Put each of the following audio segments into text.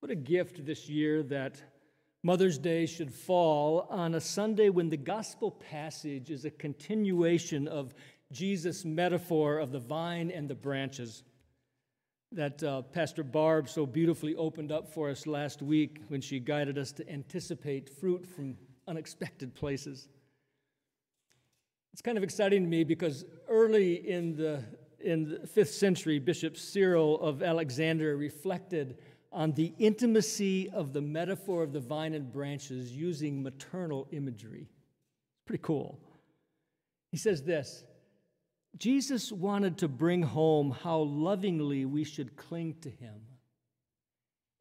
What a gift this year that Mother's Day should fall on a Sunday when the gospel passage is a continuation of Jesus' metaphor of the vine and the branches that uh, Pastor Barb so beautifully opened up for us last week when she guided us to anticipate fruit from unexpected places. It's kind of exciting to me because early in the, in the fifth century, Bishop Cyril of Alexandria reflected on the intimacy of the metaphor of the vine and branches using maternal imagery. It's pretty cool. He says this Jesus wanted to bring home how lovingly we should cling to him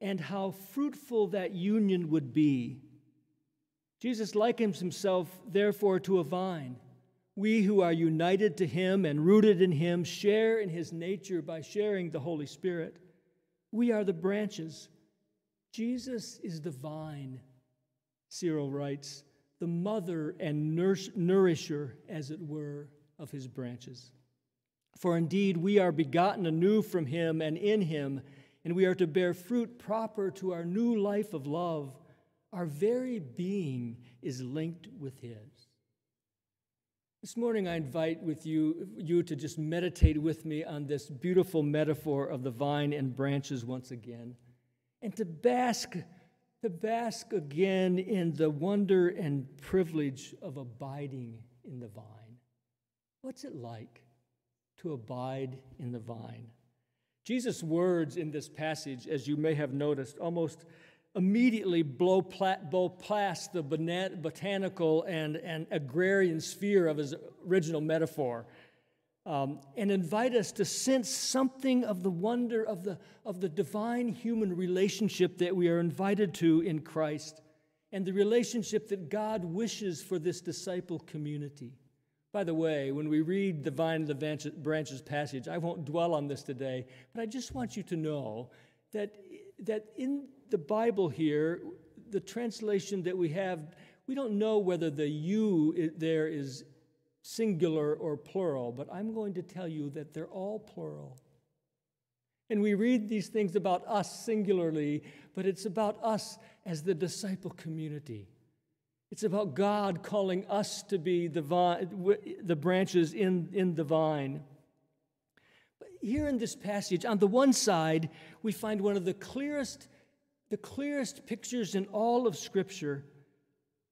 and how fruitful that union would be. Jesus likens himself, therefore, to a vine. We who are united to him and rooted in him share in his nature by sharing the Holy Spirit. We are the branches. Jesus is the vine, Cyril writes, the mother and nourisher, as it were, of his branches. For indeed, we are begotten anew from him and in him, and we are to bear fruit proper to our new life of love. Our very being is linked with his. This morning, I invite with you, you to just meditate with me on this beautiful metaphor of the vine and branches once again, and to bask, to bask again in the wonder and privilege of abiding in the vine. What's it like to abide in the vine? Jesus' words in this passage, as you may have noticed, almost immediately blow, past the botanical and, and agrarian sphere of his original metaphor um, and invite us to sense something of the wonder of the, of the divine human relationship that we are invited to in Christ and the relationship that God wishes for this disciple community. By the way, when we read the vine and the branches passage, I won't dwell on this today, but I just want you to know that, that in the Bible here, the translation that we have, we don't know whether the you there is singular or plural, but I'm going to tell you that they're all plural. And we read these things about us singularly, but it's about us as the disciple community. It's about God calling us to be the, vine, the branches in, in the vine. But here in this passage, on the one side, we find one of the clearest the clearest pictures in all of Scripture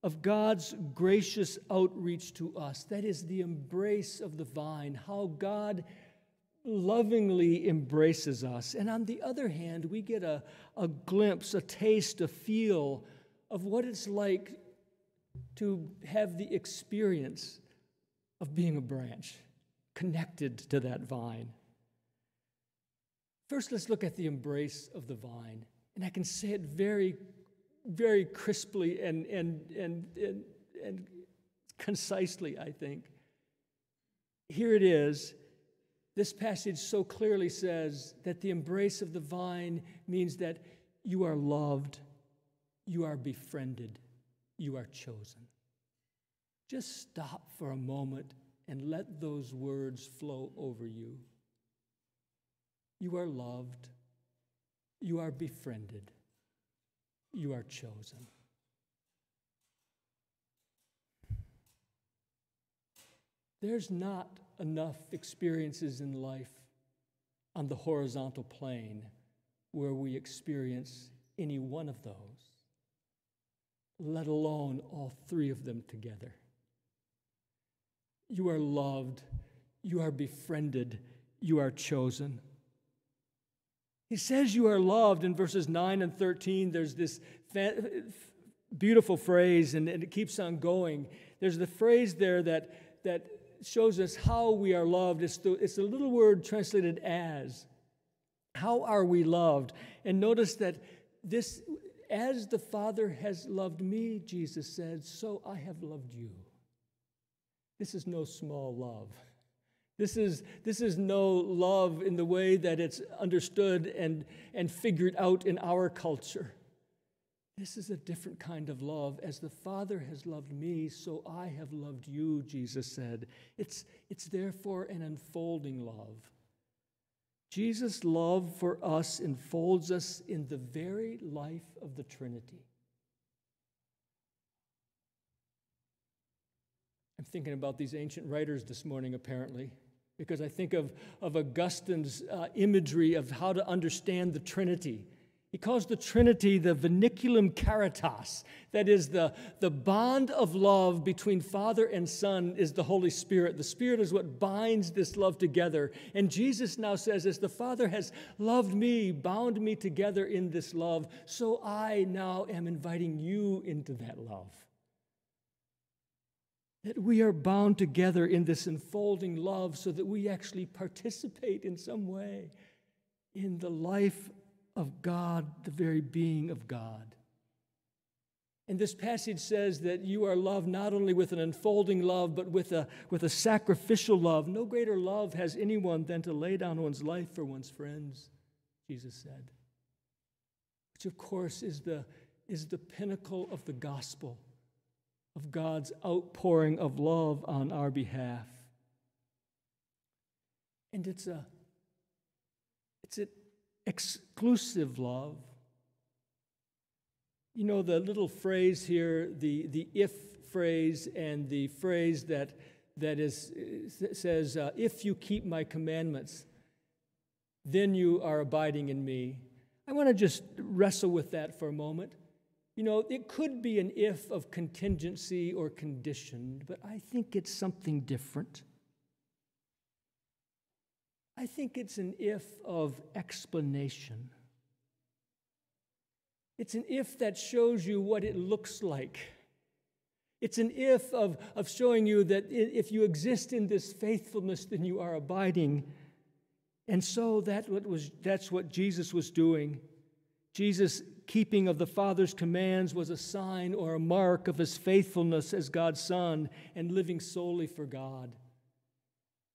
of God's gracious outreach to us. That is the embrace of the vine, how God lovingly embraces us. And on the other hand, we get a, a glimpse, a taste, a feel of what it's like to have the experience of being a branch connected to that vine. First, let's look at the embrace of the vine. And I can say it very, very crisply and, and, and, and, and concisely, I think. Here it is. This passage so clearly says that the embrace of the vine means that you are loved, you are befriended, you are chosen. Just stop for a moment and let those words flow over you. You are loved, you are befriended. You are chosen. There's not enough experiences in life on the horizontal plane where we experience any one of those, let alone all three of them together. You are loved, you are befriended, you are chosen. He says you are loved in verses 9 and 13. There's this beautiful phrase, and it keeps on going. There's the phrase there that, that shows us how we are loved. It's the, it's the little word translated as. How are we loved? And notice that this, as the Father has loved me, Jesus said, so I have loved you. This is no small love. This is, this is no love in the way that it's understood and, and figured out in our culture. This is a different kind of love. As the Father has loved me, so I have loved you, Jesus said. It's, it's therefore an unfolding love. Jesus' love for us enfolds us in the very life of the Trinity. I'm thinking about these ancient writers this morning, apparently, because I think of, of Augustine's uh, imagery of how to understand the Trinity. He calls the Trinity the vinculum caritas. That is, the, the bond of love between Father and Son is the Holy Spirit. The Spirit is what binds this love together. And Jesus now says, As the Father has loved me, bound me together in this love, so I now am inviting you into that love. That we are bound together in this enfolding love so that we actually participate in some way in the life of God, the very being of God. And this passage says that you are loved not only with an unfolding love, but with a, with a sacrificial love. No greater love has anyone than to lay down one's life for one's friends, Jesus said. Which, of course, is the, is the pinnacle of the gospel, of God's outpouring of love on our behalf. And it's a, it's an exclusive love. You know, the little phrase here, the, the if phrase, and the phrase that, that is, says, uh, If you keep my commandments, then you are abiding in me. I want to just wrestle with that for a moment. You know, it could be an if of contingency or conditioned, but I think it's something different. I think it's an if of explanation. It's an if that shows you what it looks like. It's an if of, of showing you that if you exist in this faithfulness, then you are abiding. And so that what was, that's what Jesus was doing. Jesus' keeping of the Father's commands was a sign or a mark of his faithfulness as God's Son and living solely for God.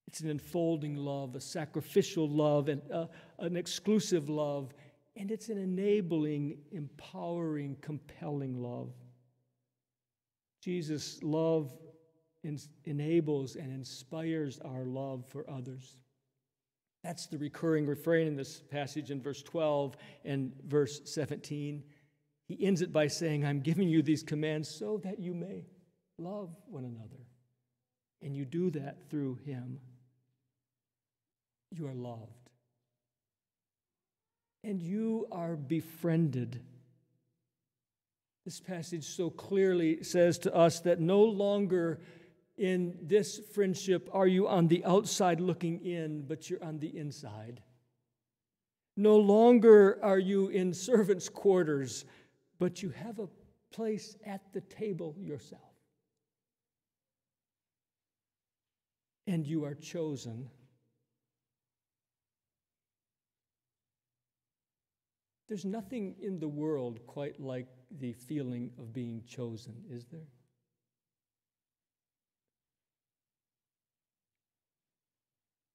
It's an enfolding love, a sacrificial love, and uh, an exclusive love, and it's an enabling, empowering, compelling love. Jesus' love enables and inspires our love for others. That's the recurring refrain in this passage in verse 12 and verse 17. He ends it by saying, I'm giving you these commands so that you may love one another. And you do that through him you are loved. And you are befriended. This passage so clearly says to us that no longer in this friendship are you on the outside looking in, but you're on the inside. No longer are you in servants' quarters, but you have a place at the table yourself. And you are chosen There's nothing in the world quite like the feeling of being chosen, is there?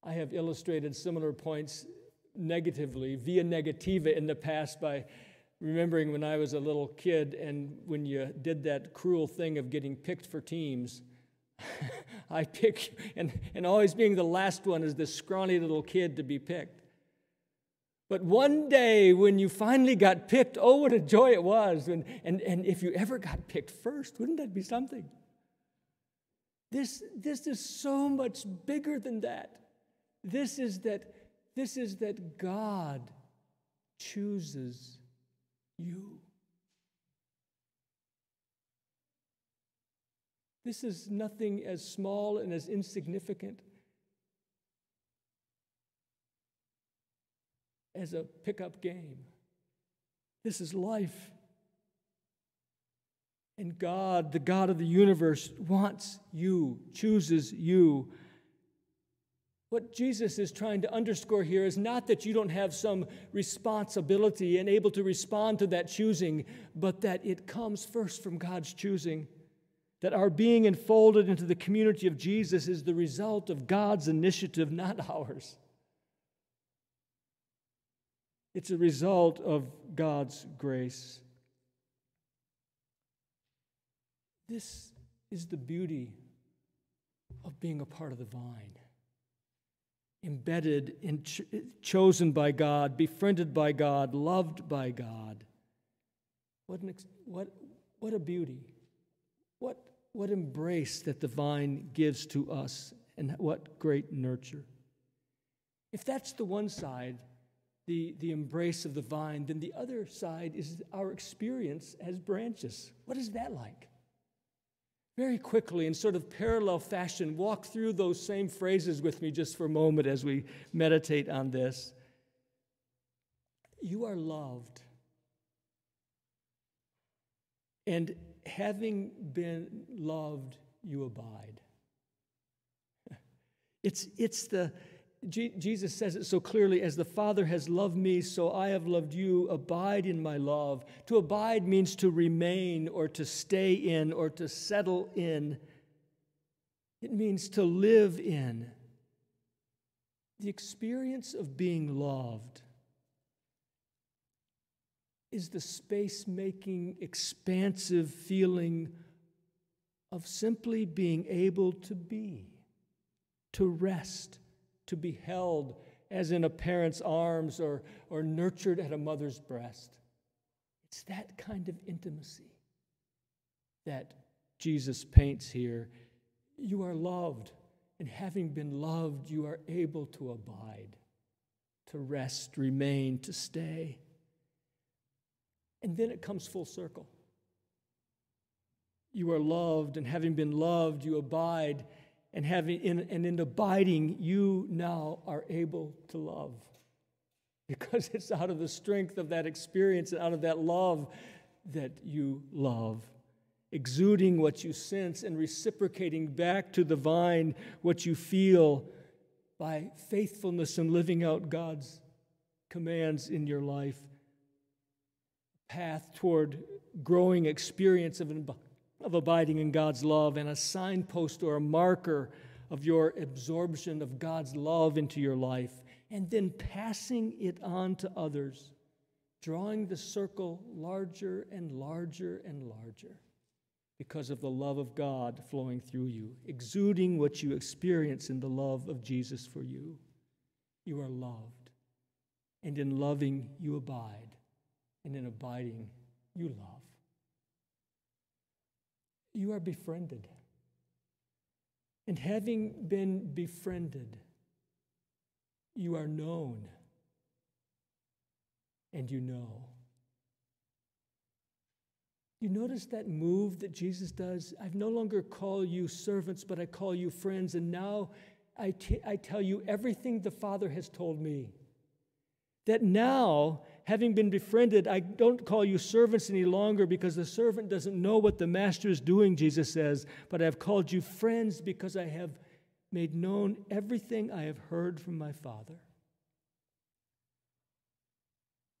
I have illustrated similar points negatively, via negativa, in the past by remembering when I was a little kid and when you did that cruel thing of getting picked for teams. I pick, and, and always being the last one as this scrawny little kid to be picked. But one day when you finally got picked, oh, what a joy it was. And, and, and if you ever got picked first, wouldn't that be something? This, this is so much bigger than that. This is that, this is that God chooses you. This is nothing as small and as insignificant as a pickup game. This is life. And God, the God of the universe, wants you, chooses you. What Jesus is trying to underscore here is not that you don't have some responsibility and able to respond to that choosing, but that it comes first from God's choosing. That our being enfolded into the community of Jesus is the result of God's initiative, not ours. It's a result of God's grace. This is the beauty of being a part of the vine. Embedded and ch- chosen by God, befriended by God, loved by God. What, an ex- what, what a beauty. What, what embrace that the vine gives to us, and what great nurture. If that's the one side, the, the embrace of the vine, then the other side is our experience as branches. What is that like? Very quickly, in sort of parallel fashion, walk through those same phrases with me just for a moment as we meditate on this. You are loved. And having been loved, you abide. It's, it's the, Jesus says it so clearly as the Father has loved me, so I have loved you. Abide in my love. To abide means to remain or to stay in or to settle in, it means to live in. The experience of being loved is the space making, expansive feeling of simply being able to be, to rest, to be held as in a parent's arms or, or nurtured at a mother's breast. It's that kind of intimacy that Jesus paints here. You are loved, and having been loved, you are able to abide, to rest, remain, to stay. And then it comes full circle. You are loved, and having been loved, you abide, and having in, and in abiding, you now are able to love. Because it's out of the strength of that experience and out of that love that you love. Exuding what you sense and reciprocating back to the vine what you feel by faithfulness and living out God's commands in your life path toward growing experience of, of abiding in God's love and a signpost or a marker of your absorption of God's love into your life, and then passing it on to others, drawing the circle larger and larger and larger because of the love of God flowing through you, exuding what you experience in the love of Jesus for you. You are loved, and in loving, you abide and in abiding, you love. You are befriended. And having been befriended, you are known and you know. You notice that move that Jesus does? I've no longer call you servants, but I call you friends. And now I, I tell you everything the Father has told me. That now having been befriended, I don't call you servants any longer because the servant doesn't know what the master is doing, Jesus says, but I have called you friends because I have made known everything I have heard from my Father.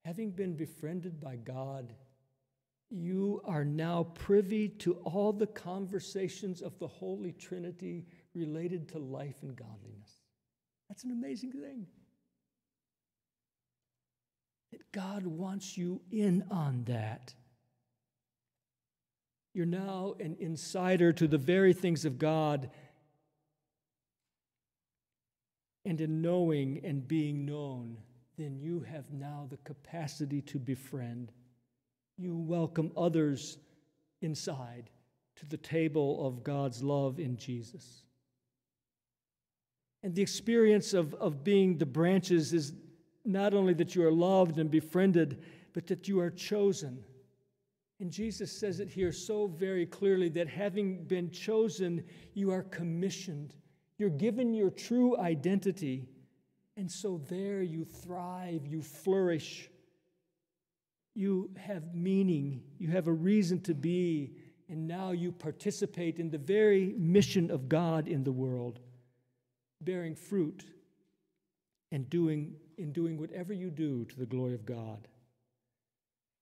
Having been befriended by God, you are now privy to all the conversations of the Holy Trinity related to life and godliness. That's an amazing thing that God wants you in on that. You're now an insider to the very things of God. And in knowing and being known, then you have now the capacity to befriend. You welcome others inside to the table of God's love in Jesus. And the experience of, of being the branches is not only that you are loved and befriended, but that you are chosen. And Jesus says it here so very clearly that having been chosen, you are commissioned. You're given your true identity. And so there you thrive, you flourish, you have meaning, you have a reason to be, and now you participate in the very mission of God in the world, bearing fruit and doing, in doing whatever you do to the glory of God.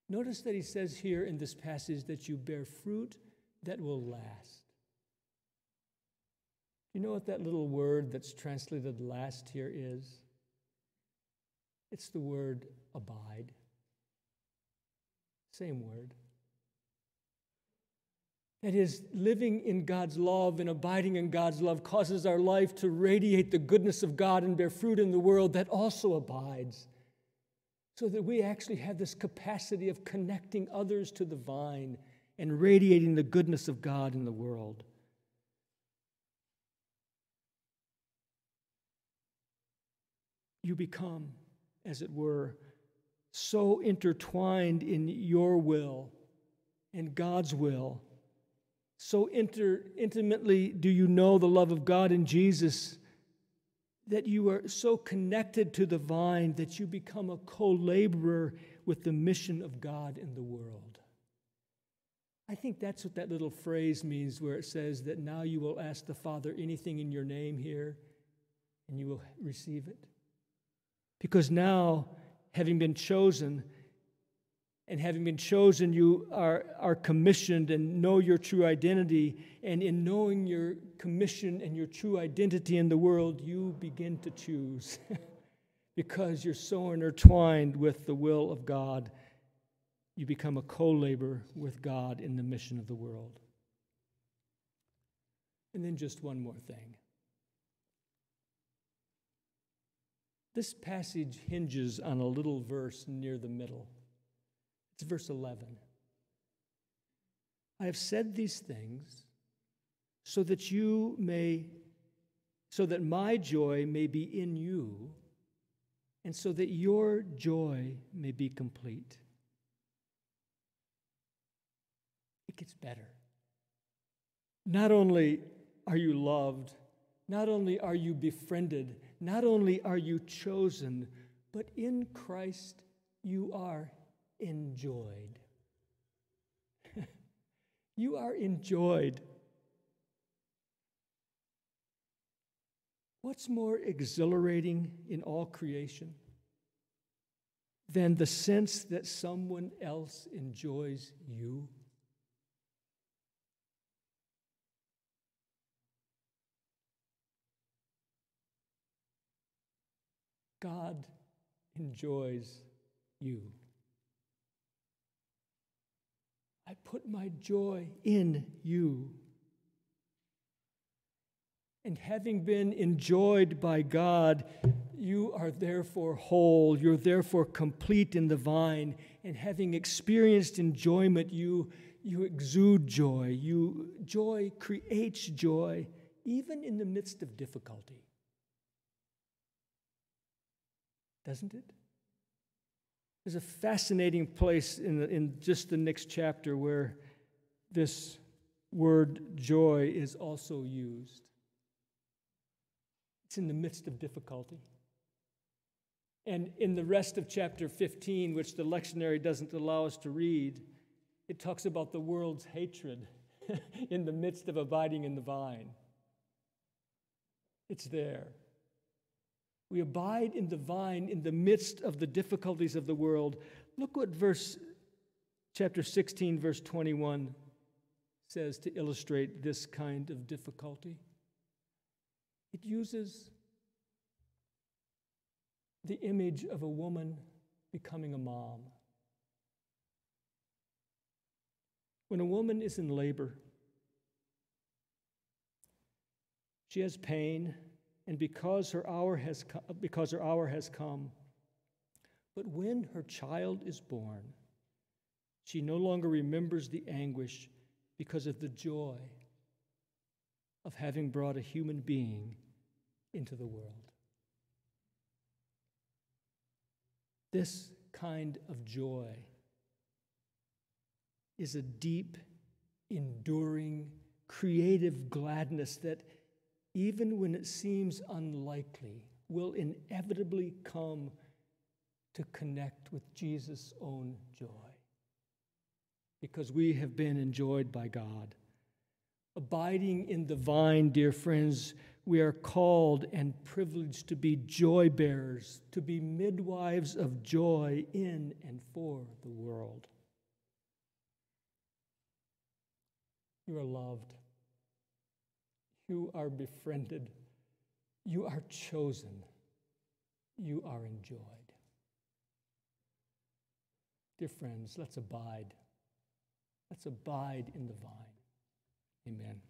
Notice that he says here in this passage that you bear fruit that will last. You know what that little word that's translated last here is? It's the word abide. Same word. That is, living in God's love and abiding in God's love causes our life to radiate the goodness of God and bear fruit in the world that also abides. So that we actually have this capacity of connecting others to the vine and radiating the goodness of God in the world. You become, as it were, so intertwined in your will and God's will so inter, intimately do you know the love of God in Jesus that you are so connected to the vine that you become a co laborer with the mission of God in the world. I think that's what that little phrase means where it says that now you will ask the Father anything in your name here and you will receive it. Because now, having been chosen, and having been chosen, you are, are commissioned and know your true identity. And in knowing your commission and your true identity in the world, you begin to choose because you're so intertwined with the will of God. You become a co laborer with God in the mission of the world. And then just one more thing. This passage hinges on a little verse near the middle. It's verse 11. I have said these things so that you may, so that my joy may be in you, and so that your joy may be complete. It gets better. Not only are you loved, not only are you befriended, not only are you chosen, but in Christ you are enjoyed. you are enjoyed. What's more exhilarating in all creation than the sense that someone else enjoys you? God enjoys you. I put my joy in you. And having been enjoyed by God, you are therefore whole, you're therefore complete in the vine. And having experienced enjoyment, you, you exude joy. You, joy creates joy, even in the midst of difficulty. Doesn't it? There's a fascinating place in, the, in just the next chapter where this word joy is also used. It's in the midst of difficulty. And in the rest of chapter 15, which the lectionary doesn't allow us to read, it talks about the world's hatred in the midst of abiding in the vine. It's there. We abide in the vine in the midst of the difficulties of the world. Look what verse chapter 16 verse 21 says to illustrate this kind of difficulty. It uses the image of a woman becoming a mom. When a woman is in labor, she has pain, and because her hour has come, because her hour has come. But when her child is born, she no longer remembers the anguish because of the joy of having brought a human being into the world. This kind of joy is a deep, enduring, creative gladness that even when it seems unlikely, will inevitably come to connect with Jesus' own joy. Because we have been enjoyed by God. Abiding in the vine, dear friends, we are called and privileged to be joy bearers, to be midwives of joy in and for the world. You are loved. You are befriended. You are chosen. You are enjoyed. Dear friends, let's abide. Let's abide in the vine. Amen.